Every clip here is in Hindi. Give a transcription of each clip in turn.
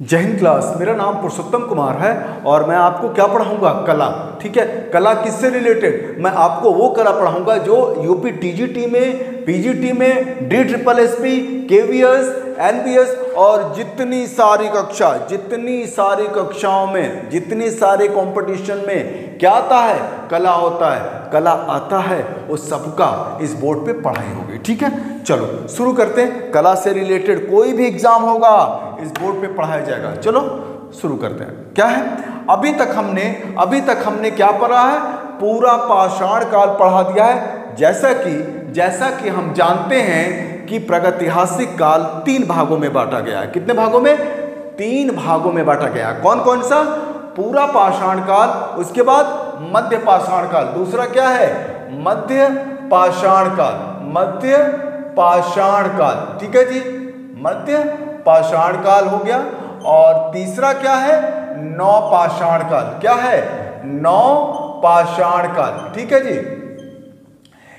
जय हिंद क्लास, मेरा नाम पुरुषोत्तम कुमार है और मैं आपको क्या पढ़ाऊँगा? कला, ठीक है? कला किससे रिलेटेड मैं आपको वो कला पढ़ाऊँगा जो यूपी टीजीटी में पीजीटी में D triple S P KVS NBS और जितनी सारी कक्षा, जितनी सारी कक्षाओं में, जितनी सारे कंपटीशन में क्या आता है? कला होता है। कला आता है उस सबका इस बोर्ड पे पढ़ाई होगी, ठीक है? चलो, शुरू करते हैं। कला से रिलेटेड कोई भी एग्ज़ाम होगा इस बोर्ड पे पढ़ाया जाएगा। चलो, शुरू करते हैं। क्या है? अभी तक हमने, अभी तक हमने क्या पढ़ा है? पूरा पाषाण काल पढ़ा दिया है। जैसा कि जैसा कि हम जानते हैं कि प्रगतिहासिक काल तीन भागों में बांटा गया है। कितने भागों में? तीन भागों में बांटा गया है। कौन कौन सा? पूरा पाषाण काल, उसके बाद मध्य पाषाण काल। दूसरा क्या है? मध्य पाषाण काल। मध्य पाषाण काल। ठीक है जी? मध्य पाषाण काल हो गया और तीसरा क्या है? नौ पाषाण काल। क्या है? नौ पाषाण काल। ठीक है जी?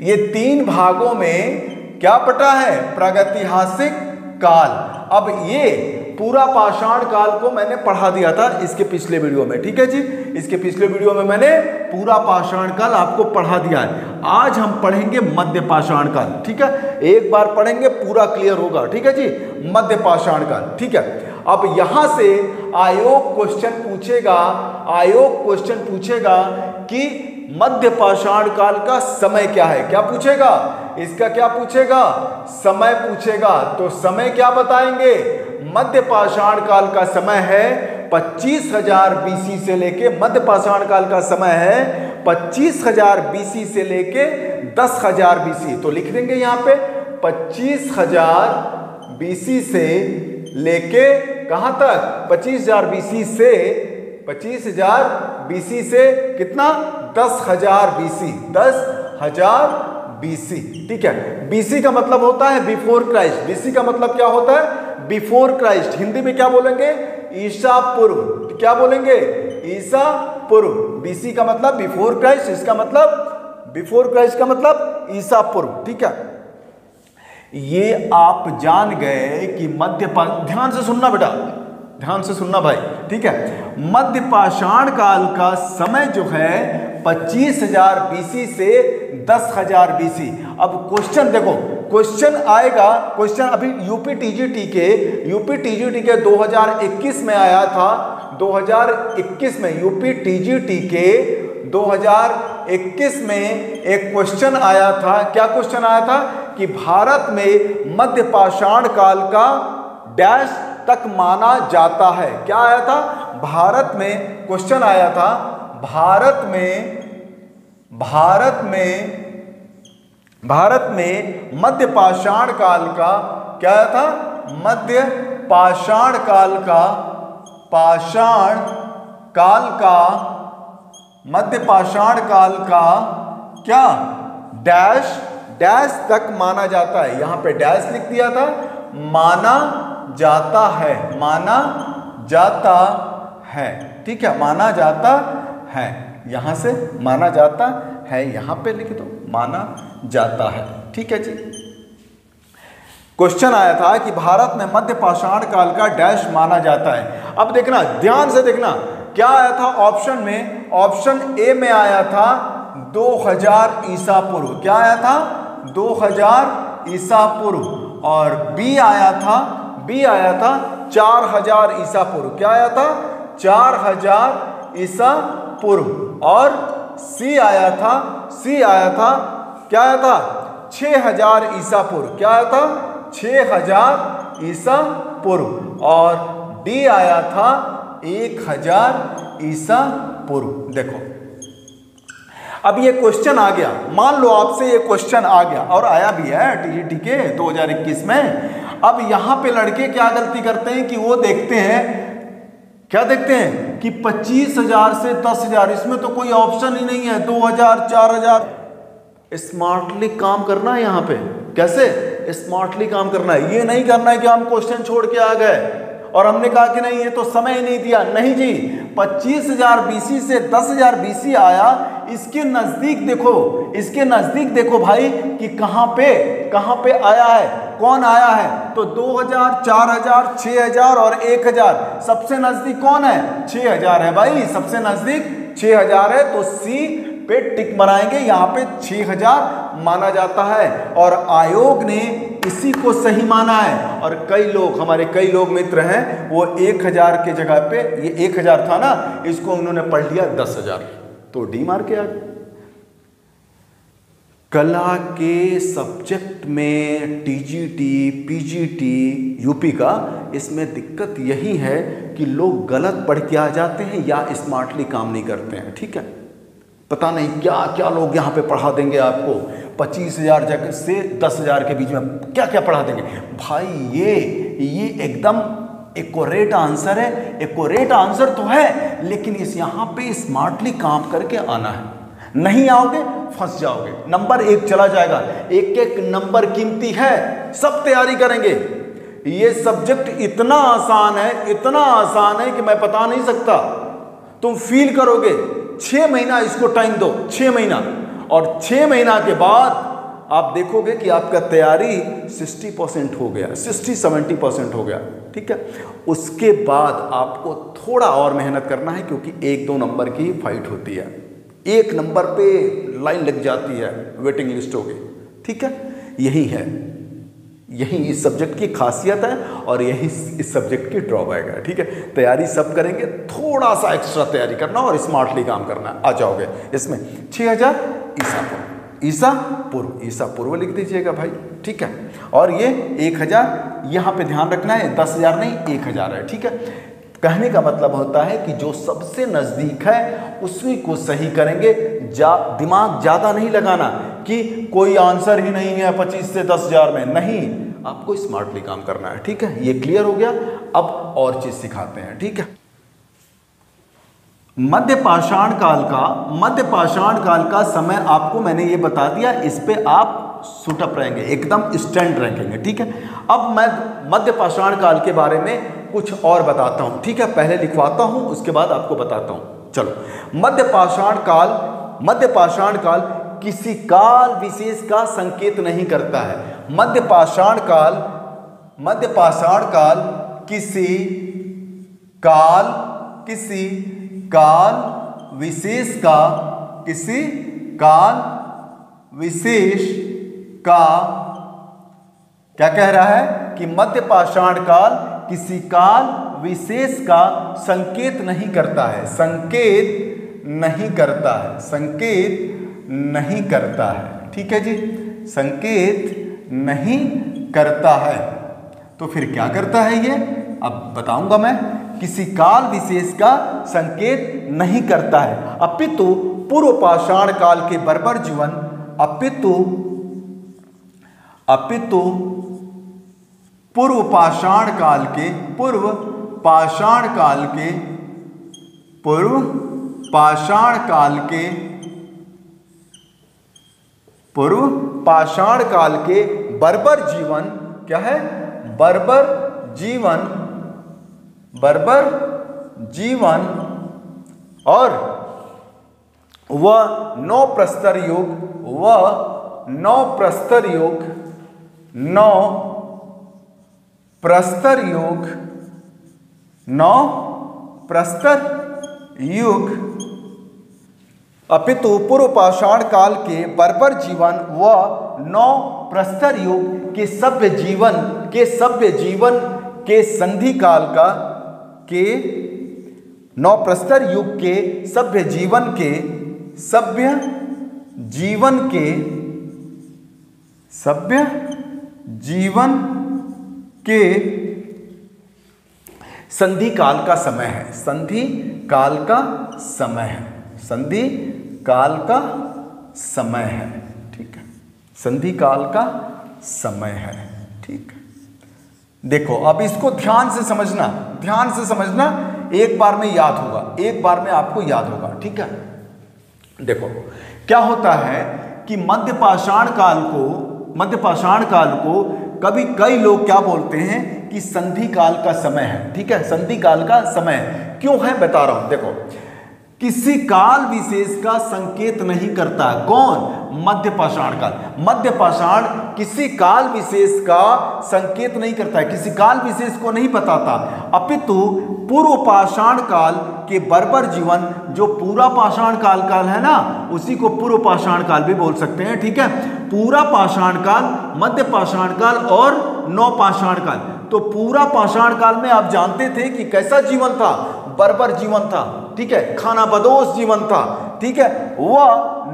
ये तीन भागों में क्या पटा है? प्रागतिहासिक काल। अब ये पूरा पाषाण काल को मैंने पढ़ा दिया था इसके पिछले वीडियो में, ठीक है जी? इसके पिछले वीडियो में मैंने पूरा पाषाण काल आपको पढ़ा दिया है। आज हम पढ़ेंगे मध्य पाषाण काल, ठीक है? एक बार पढ़ेंगे पूरा क्लियर होगा, ठीक है जी? मध्य पाषाण काल, ठीक है? अब यहाँ से आयोग क्वेश्चन पूछेगा, आयोग क्वेश्चन पूछेगा कि मध्य पाषाण काल का समय क्या है? क्या पूछेगा? इसका क्या पूछेगा? समय पूछेगा तो समय क्या बताएँगे? मध्य पाषाण काल का समय है, पच्चीस हज़ार बीसी से लेके मध्य पाषाण काल का समय है, पच्चीस हज़ार बीसी से लेके दस हज़ार बीसी। तो लिख देंगे यहाँ पे, पच्चीस हज़ार बीसी से लेके कहाँ तक? पच्चीस हज़ार बीसी से, पच्चीस हज़ार बीसी से कितना? दस हज़ार बीसी। दस हज़ार बीसी। ठीक है? बीसी का मतलब होता है बिफोर क्राइस्ट। बीसी का मतलब क्या होता है? Before Christ. हिंदी में क्या बोलेंगे? ईसा पूर्व। क्या बोलेंगे? ईसा पूर्व। बीसी का मतलब बिफोर क्राइस्ट, इसका मतलब बिफोर क्राइस्ट का मतलब ईसा पूर्व। ठीक है? ये आप जान गए कि मध्य ध्यान से सुनना बेटा। ध्यान से सुनना भाई, ठीक है? मध्य पाषाण काल का समय जो है, पच्चीस हज़ार बीसी से दस हज़ार बीसी अब क्वेश्चन देखो क्वेश्चन आएगा क्वेश्चन अभी यूपी टीजीटी के यूपी टीजीटी के 2021 में आया था 2021 में यूपी टीजीटी के 2021 में एक क्वेश्चन आया था। क्या क्वेश्चन आया था? कि भारत में मध्य पाषाण काल का डैश तक माना जाता है। क्या आया था? भारत में क्वेश्चन आया था। भारत में भारत में भारत में मध्य पाषाण काल का क्या आया था? मध्य पाषाण काल का, पाषाण काल का मध्य पाषाण काल का क्या? डैश डैश तक माना जाता है। यहाँ पे डैश लिख दिया था। माना जाता है, माना जाता है। ठीक है, माना जाता है। यहाँ से माना जाता है, यहाँ पे लिख दो, माना जाता है। ठीक है जी। क्वेश्चन आया था कि भारत में मध्य पाषाण काल का डैश माना जाता है। अब देखना, ध्यान से देखना, क्या आया था ऑप्शन में? ऑप्शन ए में आया था 2000 ईसा पूर्व। क्या आया था? 2000 ईसा पूर्व। और बी आया था बी आया था चार हज़ार ईसा पूर्व। क्या आया था? चार हज़ार ईसा पूर्व। और सी आया था, सी आया था, क्या आया था? छ हज़ार ईसा पूर्व। क्या आया था? छ हज़ार ईसा पूर्व। और डी आया था एक हज़ार ईसा पूर्व। देखो। अब ये क्वेश्चन आ गया। मान लो आपसे ये क्वेश्चन आ गया। और आया भी है टीजीटी के 2021 में। अब यहाँ पे लड़के क्या गलती करते हैं कि वो देखते हैं, क्या देखते हैं कि पच्चीस हज़ार से दस हज़ार, इसमें तो कोई ऑप्शन ही नहीं है, दो हज़ार, चार हज़ार। स्मार्टली काम करना है यहाँ पे। कैसे? स्मार्टली काम करना है। ये नहीं करना है कि हम क्वेश्चन छोड़ के आ गए। और हमने कहा कि नहीं, ये तो समय नहीं दिया। नहीं जी, पच्चीस हज़ार बीसी से दस हज़ार बीसी आया। इसके नज़दीक देखो, इसके नज़दीक देखो भाई कि कहाँ पे कहाँ पे आया है, कौन आया है? तो 2000 4000 6000 और 1000 सबसे नज़दीक कौन है? 6000 है भाई, सबसे नज़दीक 6000 है। तो सी पे टिक बनाएँगे यहाँ पे 6000 माना जाता है और आयोग ने इसी को सही माना है। और कई लोग, हमारे कई लोग मित्र हैं, वो 1000 के जगह पे, ये 1000 था ना, इसको उन्होंने पढ़ लिया 10000 तो डी मार के आ कला के सब्जेक्ट में टीजीटी, पीजीटी, यूपी का, इसमें दिक्कत यही है कि लोग गलत पढ़ के आ जाते हैं या स्मार्टली काम नहीं करते हैं। ठीक है? पता नहीं क्या क्या लोग यहाँ पे पढ़ा देंगे आपको। पच्चीस हज़ार से दस हज़ार के बीच में क्या क्या पढ़ा देंगे। भाई, ये ये एकदम एकोरेट आंसर है। एकोरेट आंसर तो है, लेकिन इस यहाँ पे स्मार्टली काम करके आना है। नहीं आओगे, फंस जाओगे। नंबर एक चला जाएगा। एक एक नंबर कीमती है। सब तैयारी करेंगे। ये सब्जेक्ट इतना आसान है, इतना आसान है कि मैं बता नहीं सकता। तुम फील करोगे। छह महीना इसको टाइम दो, छह महीना। और छह महीना के बाद आप देखोगे कि आपका तैयारी 60 परसेंट हो गया 60 70 परसेंट हो गया, ठीक है? उसके बाद आपको थोड़ा और मेहनत करना है क्योंकि एक दो नंबर की फाइट होती है। एक नंबर पे लाइन लग जाती है वेटिंग लिस्ट हो गई ठीक है? यही है। यही इस सब्जेक्ट की खासियत है और यही इस सब्जेक्ट की ड्रॉबैक है, ठीक है? तैयारी सब करेंगे थोड़ा सा एक्स्ट्रा तैयारी करना और स्मार्टली काम करना आ जाओगे इसमें। छः हज़ार ईसा पूर्व ईसा पूर्व ईसा पूर्व लिख दीजिएगा भाई, ठीक है? और ये एक हज़ार, यहाँ पर ध्यान रखना है, दस हज़ार नहीं, एक हज़ार है, ठीक है? कहने का मतलब होता है कि जो सबसे नज़दीक है, उसी को सही करेंगे। जा, दिमाग ज़्यादा नहीं लगाना कि कोई आंसर ही नहीं है पच्चीस से दस हज़ार में। नहीं आपको स्मार्टली काम करना है, ठीक है? ये क्लियर हो गया? अब और चीज़ सिखाते हैं, ठीक है? मध्य पाषाण काल का, मध्य पाषाण काल का समय आपको मैंने ये बता दिया, इस पे आप सुटअप रहेंगे, एकदम स्टैंड रहेंगे, ठीक है? अब मैं मध्य पाषाण काल के बारे में कुछ और बताता हूँ, ठीक है? पहले लिखवाता हूँ, उसके बाद आपको बताता हूँ। चलो, मध्य पाषाण काल, मध्य पाषाण काल किसी काल विशेष का संकेत नहीं करता है। मध्य पाषाण काल मध्य पाषाण काल किसी काल किसी काल विशेष का, किसी काल विशेष का। क्या कह रहा है कि मध्य पाषाण काल किसी काल विशेष का संकेत नहीं करता है? संकेत नहीं करता है। संकेत नहीं करता है। ठीक है जी? संकेत नहीं करता है। तो फिर क्या करता है ये? अब बताऊँगा मैं, किसी काल विशेष का संकेत नहीं करता है। अपितु पूर्व पाषाण काल के बर्बर जीवन, अपितु अपितु पूर्व पाषाण काल के पूर्व पाषाण काल के पूर्व पाषाण काल के पूर्व पाषाण काल के बर्बर जीवन क्या है? बर्बर जीवन बर्बर जीवन। और वह नौ प्रस्तर युग, वह नौ प्रस्तर युग नौ प्रस्तर युग नौ प्रस्तर युग। अपितु पूर्व पाषाण काल के बर्बर जीवन व नौ प्रस्तर युग के सभ्य जीवन, के सभ्य जीवन के संधि काल का, के नौ प्रस्तर युग के सभ्य जीवन के, सभ्य जीवन के, सभ्य जीवन के संधि काल का समय है। संधि काल का समय है। संधि काल का समय है, ठीक है? संधि काल का समय है, ठीक है? देखो, अब इसको ध्यान से समझना, ध्यान से समझना, एक बार में याद होगा, एक बार में आपको याद होगा, ठीक है? देखो, क्या होता है कि मध्य पाषाण काल को, मध्य पाषाण काल को कभी कई लोग क्या बोलते हैं कि संधि काल का समय है, ठीक है? संधि काल का समय क्यों है? बता रहा हूँ, देखो किसी काल विशेष का संकेत नहीं करता। कौन? मध्य पाषाण काल। मध्य पाषाण किसी काल विशेष का संकेत नहीं करता है। किसी काल विशेष को नहीं बताता। अपितु पूर्व पाषाण काल के बर्बर जीवन, जो पूरा पाषाण काल काल है ना, उसी को पूर्व पाषाण काल भी बोल सकते हैं, ठीक है? पूरा पाषाण काल, मध्य पाषाण काल और नौ पाषाण काल। तो पूरा पाषाण काल में आप जानते थे कि कैसा जीवन था? बर्बर जीवन था, ठीक है? खाना बदोश जीवन था, ठीक है? वह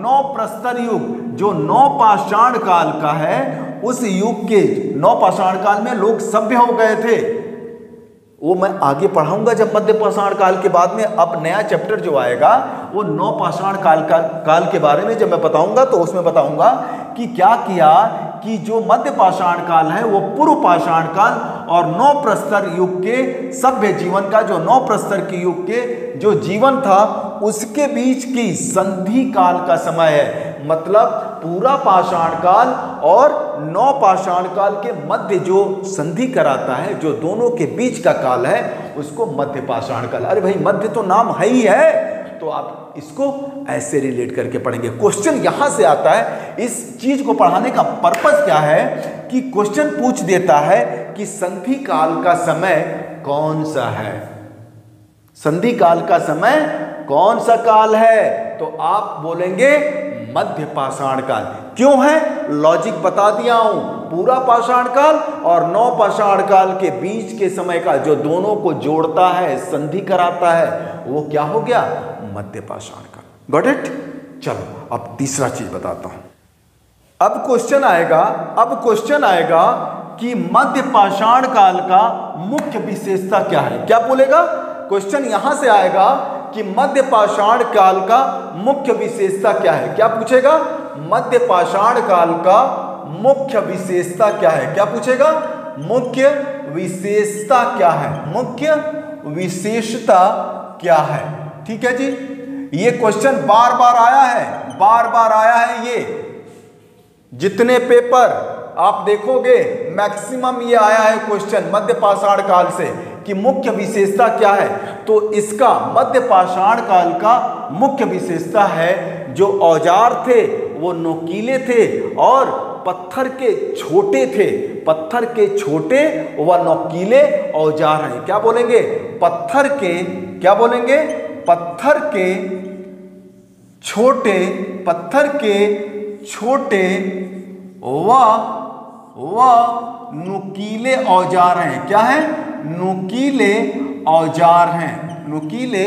नौ प्रस्तर युग, जो नौ पाषाण काल का है, उस युग के नौ पाषाण काल में लोग सभ्य हो गए थे। वो मैं आगे पढ़ाऊँगा जब मध्य पाषाण काल के बाद में, अब नया चैप्टर जो आएगा, वो नौ पाषाण काल का, काल के बारे में जब मैं बताऊँगा तो उसमें बताऊँगा कि क्या किया कि जो मध्य पाषाण काल है, वो पूर्व पाषाण काल और नौ प्रस्तर युग के सभ्य जीवन का, जो नौ प्रस्तर के युग के जो जीवन था, उसके बीच की संधि काल का समय है। मतलब पूरा पाषाण काल और नौ पाषाण काल के मध्य जो संधि कराता है, जो दोनों के बीच का काल है, उसको मध्य पाषाण काल अरे भाई, मध्य तो नाम है ही है। तो आप इसको ऐसे रिलेट करके पढ़ेंगे। क्वेश्चन यहाँ से आता है, इस चीज़ को पढ़ाने का पर्पज क्या है कि क्वेश्चन पूछ देता है कि संधि काल का समय कौन सा है? संधि काल का समय कौन सा काल है? तो आप बोलेंगे मध्य पाषाण काल। क्यों है? लॉजिक बता दिया हूँ। पूरा पाषाण काल और नौ पाषाण काल के बीच के समय का जो दोनों को जोड़ता है, संधि कराता है, वो क्या हो गया? मध्य पाषाण काल। गॉट इट चलो, अब तीसरा चीज़ बताता हूँ। अब क्वेश्चन आएगा, अब क्वेश्चन आएगा कि मध्य पाषाण काल का मुख्य विशेषता क्या है? क्या बोलेगा? क्वेश्चन यहाँ से आएगा कि मध्य पाषाण काल का मुख्य विशेषता क्या है? क्या पूछेगा? मध्य पाषाण काल का मुख्य विशेषता क्या है? क्या पूछेगा? मुख्य विशेषता क्या है? मुख्य विशेषता क्या है? ठीक है जी? ये क्वेश्चन बार बार आया है। बार बार आया है ये। जितने पेपर आप देखोगे मैक्सिमम ये आया है क्वेश्चन मध्य पाषाण काल से। कि मुख्य विशेषता क्या है? तो इसका मध्य पाषाण काल का मुख्य विशेषता है, जो औज़ार थे, वो नोकीले थे और पत्थर के छोटे थे। पत्थर के छोटे व नोकीले औज़ार हैं। क्या बोलेंगे? पत्थर के, क्या बोलेंगे? पत्थर के छोटे, पत्थर के छोटे व नुकीले औज़ार हैं। क्या है? नुकीले औज़ार हैं। नुकीले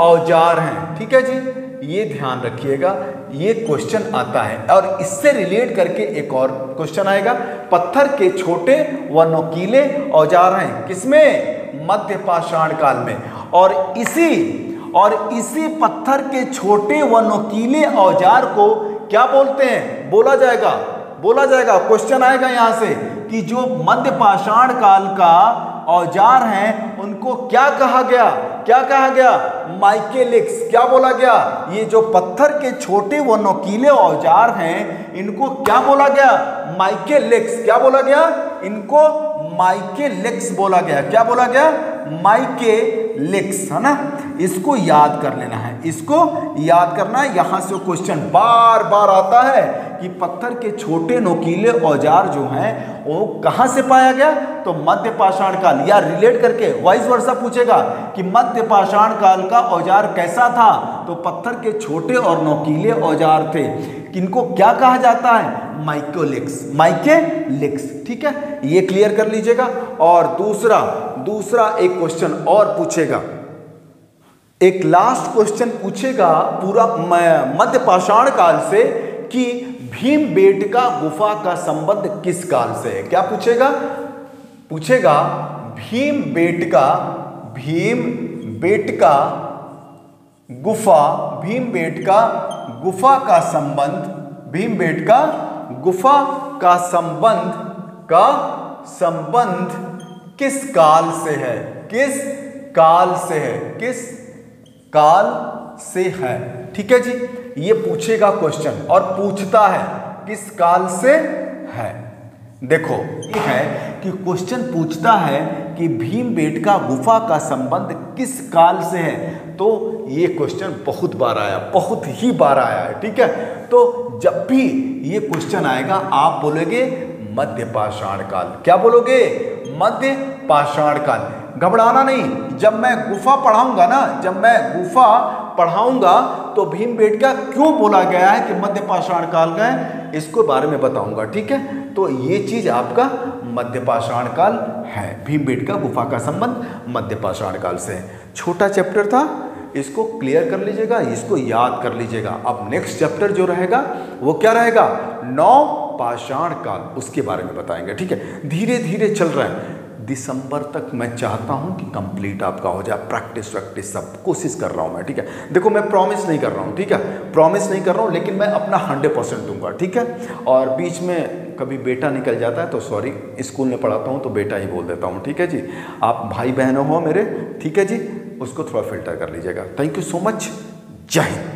औज़ार हैं। ठीक है जी? ये ध्यान रखिएगा। ये क्वेश्चन आता है। और इससे रिलेट करके एक और क्वेश्चन आएगा। पत्थर के छोटे व नुकीले औज़ार हैं। किसमें? मध्य पाषाण काल में। और इसी और इसी पत्थर के छोटे व नुकीले औज़ार को क्या बोलते हैं? बोला जाएगा। बोला जाएगा। क्वेश्चन आएगा यहाँ से कि जो मध्य पाषाण काल का औज़ार हैं, उनको क्या कहा गया? क्या कहा गया? माइकेलिक्स, क्या बोला गया? ये जो पत्थर के छोटे व नोकीले औज़ार हैं, इनको क्या बोला गया? माइकेलिक्स, क्या बोला गया? इनको माइकेलिक्स बोला गया। क्या बोला गया? माइकेलिक्स है ना? इसको याद कर लेना है। इसको याद करना है। यहाँ से क्वेश्चन बार बार आता है कि पत्थर के छोटे नोकीले औज़ार जो हैं, वो कहाँ से पाया गया? तो मध्य पाषाण काल, या रिलेट करके वाइस वर्षा पूछेगा कि मध्य पाषाण काल का औज़ार कैसा था? तो पत्थर के छोटे और नोकीले औज़ार थे। किनको क्या कहा जाता है? माइकोलिक्स, माइकेलिक्स, ठीक है? ये क्लियर कर लीजिएगा। और दूसरा दूसरा एक क्वेश्चन और पूछेगा। एक लास्ट क्वेश्चन पूछेगा पूरा मध्य पाषाण काल से कि भीम बेटका गुफा का संबंध किस काल से है? क्या पूछेगा? पूछेगा, भीम बेटका भीम बेटका गुफा, भीम बेटका गुफा का संबंध, भीम बेटका गुफा का संबंध का संबंध किस काल से है? किस काल से है? किस काल से है? ठीक है जी, ये पूछेगा क्वेश्चन और पूछता है किस काल से है। देखो, ये है कि क्वेश्चन पूछता है कि भीम बेटका गुफा का संबंध किस काल से है? तो ये क्वेश्चन बहुत बार आया, बहुत ही बार आया है, ठीक है? तो जब भी ये क्वेश्चन आएगा, आप बोलोगे, मध्य पाषाण काल। क्या बोलोगे? मध्य पाषाण काल। घबराना नहीं, जब मैं गुफा पढ़ाऊँगा ना, जब मैं गुफा पढ़ाऊँगा तो भीम बेटका क्यों बोला गया है कि मध्य पाषाण काल का है? इसको बारे में बताऊँगा, ठीक है? तो ये चीज़ आपका मध्य पाषाण काल है। भीम बेटका गुफा का संबंध मध्य पाषाण काल से छोटा चैप्टर था, इसको क्लियर कर लीजिएगा, इसको याद कर लीजिएगा। अब नेक्स्ट चैप्टर जो रहेगा, वो क्या रहेगा? नौ पाषाण काल, उसके बारे में बताएँगे, ठीक है? धीरे धीरे चल रहा है। दिसंबर तक मैं चाहता हूँ कि कंप्लीट आपका हो जाए। प्रैक्टिस वैक्टिस सब कोशिश कर रहा हूँ मैं, ठीक है? देखो, मैं प्रॉमिस नहीं कर रहा हूँ, ठीक है? प्रॉमिस नहीं कर रहा हूँ, लेकिन मैं अपना हंड्रेड परसेंट दूँगा, ठीक है? और बीच में कभी बेटा निकल जाता है तो सॉरी स्कूल में पढ़ाता हूँ तो बेटा ही बोल देता हूँ, ठीक है जी? आप भाई बहनों हो मेरे, ठीक है जी? उसको थोड़ा फ़िल्टर कर लीजिएगा। थैंक यू सो मच जय हिंद।